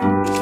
Bye.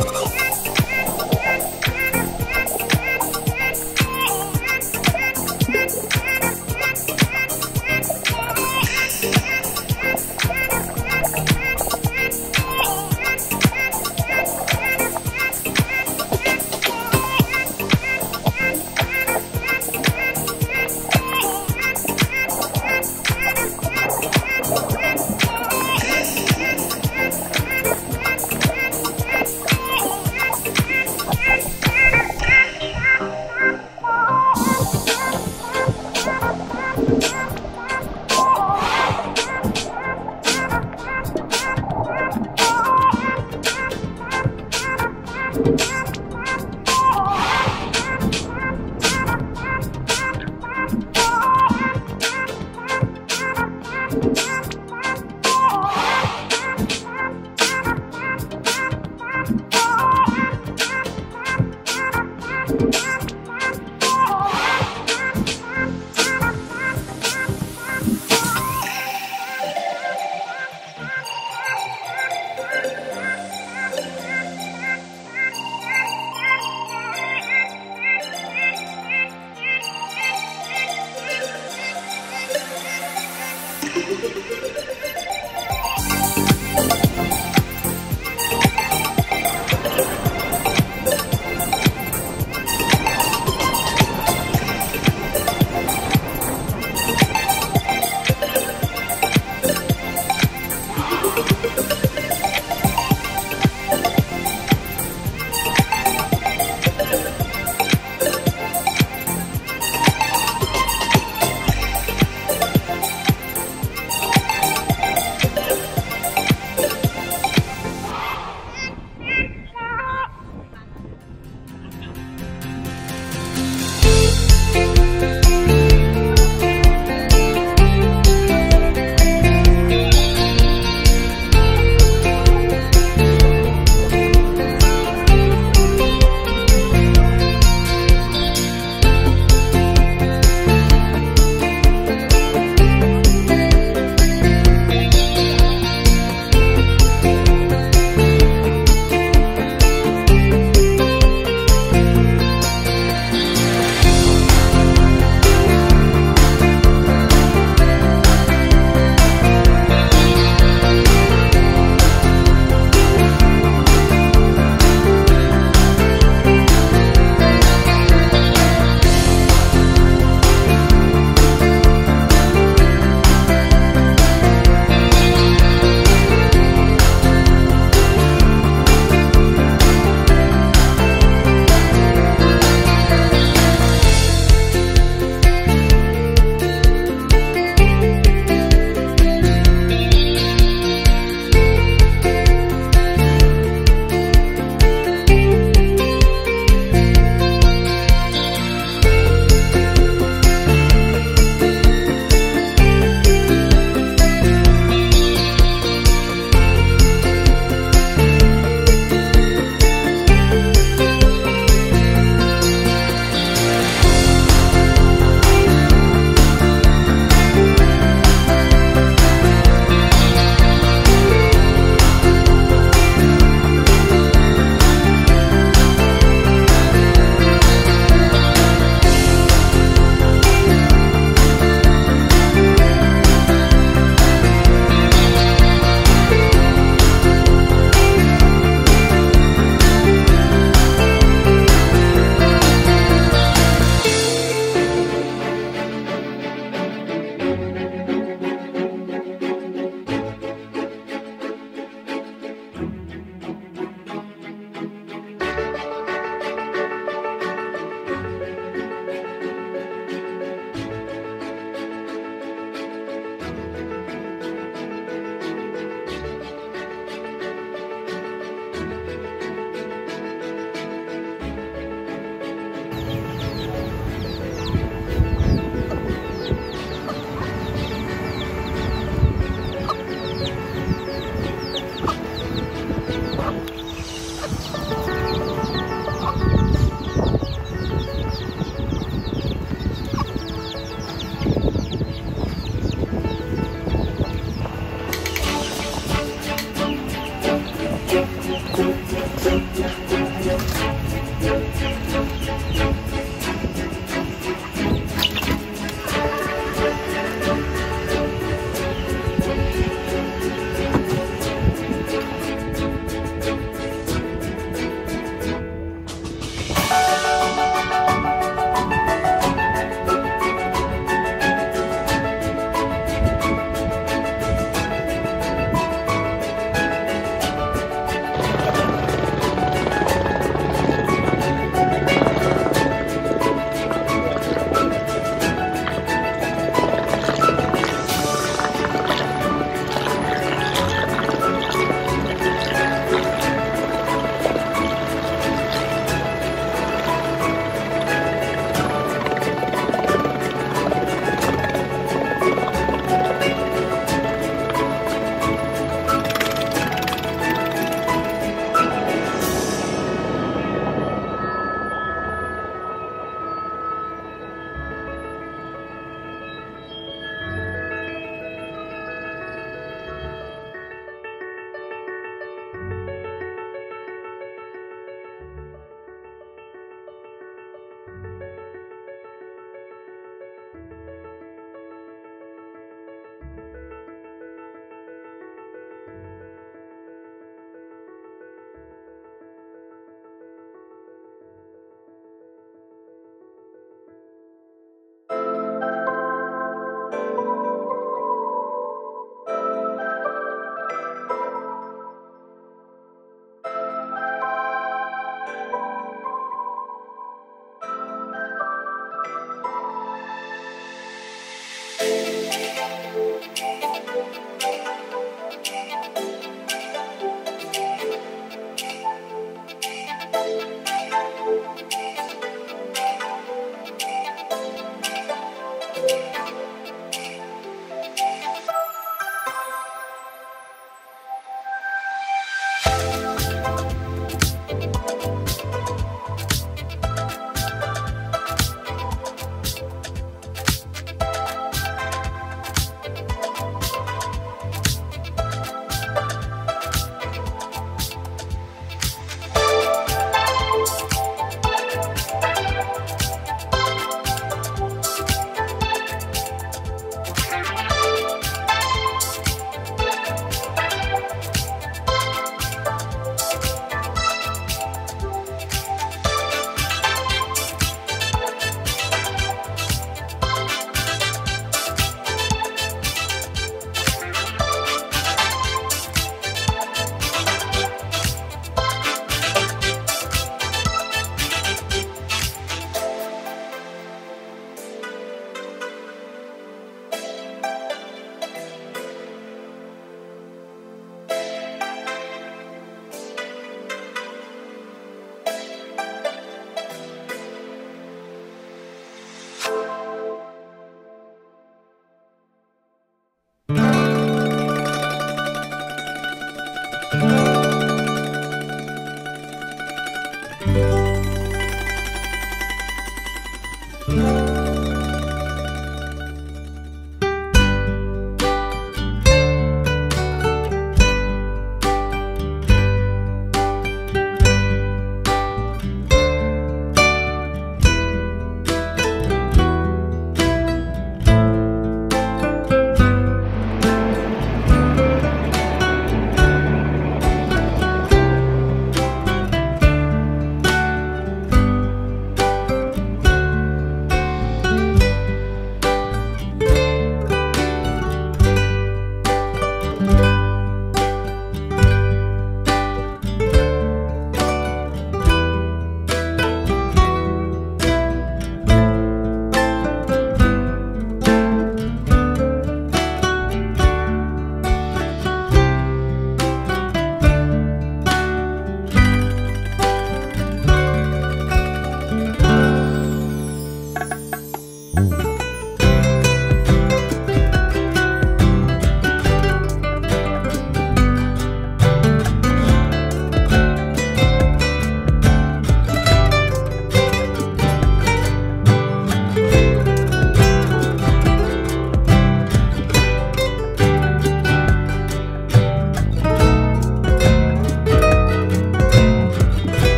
oh Bye.